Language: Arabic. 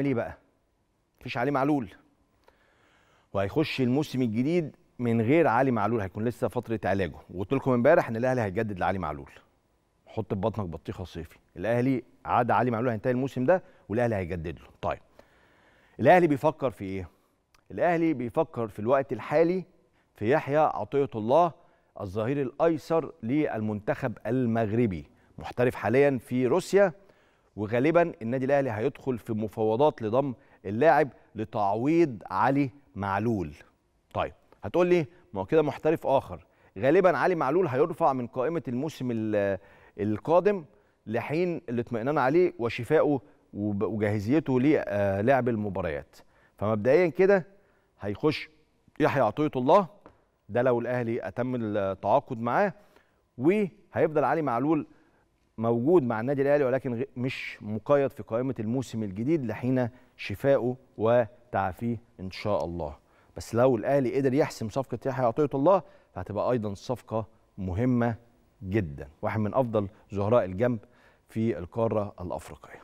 هيعمل إيه بقى؟ مفيش علي معلول. وهيخش الموسم الجديد من غير علي معلول هيكون لسه فترة علاجه. وقلت لكم امبارح إن الأهلي هيجدد لعلي معلول. حط في بطنك بطيخة صيفي. الأهلي عاد علي معلول هينتهي الموسم ده والأهلي هيجدد له. طيب الأهلي بيفكر في إيه؟ الأهلي بيفكر في الوقت الحالي في يحيى عطية الله الظهير الأيسر للمنتخب المغربي محترف حاليا في روسيا. وغالبا النادي الأهلي هيدخل في مفاوضات لضم اللاعب لتعويض علي معلول. طيب هتقول لي ما هو كده محترف آخر. غالبا علي معلول هيرفع من قائمة الموسم ال- القادم لحين الاطمئنان عليه وشفائه وجاهزيته للعب المباريات. فمبدئيا كده هيخش يحيى عطية الله. ده لو الأهلي أتم التعاقد معاه. وهيفضل علي معلول موجود مع النادي الأهلي ولكن مش مقيد في قائمة الموسم الجديد لحين شفائه وتعافيه إن شاء الله. بس لو الأهلي قدر يحسم صفقة يحيى عطية الله فهتبقى أيضا صفقة مهمة جدا واحد من أفضل زهراء الجنب في القارة الأفريقية.